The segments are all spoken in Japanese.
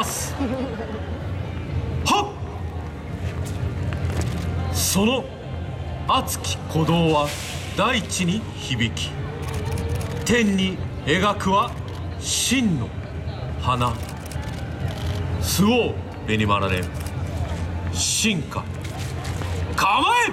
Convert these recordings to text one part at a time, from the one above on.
ます。はっ。その熱き鼓動は大地に響き天に描くは真の花。巣をニマラレン進化構え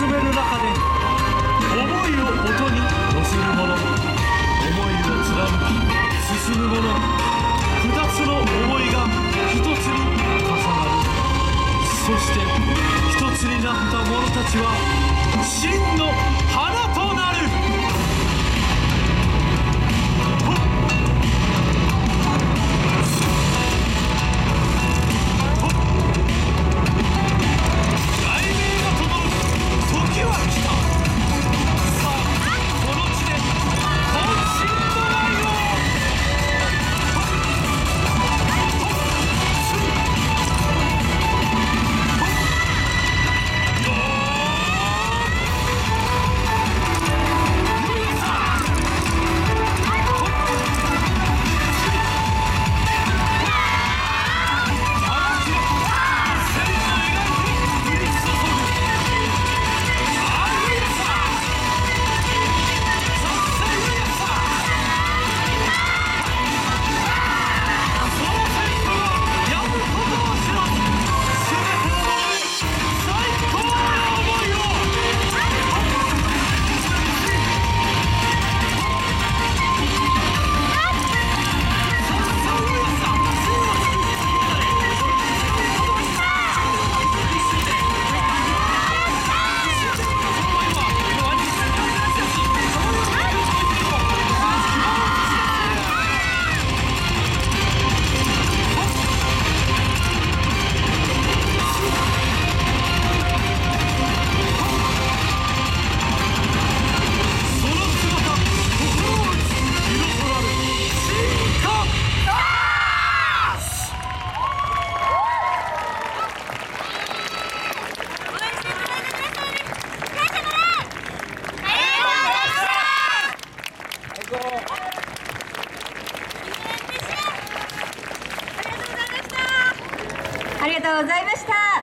滑る中で思いを音に乗せる者思いを貫き進む者の2つの思いが1つに重なるそして1つになった者たちは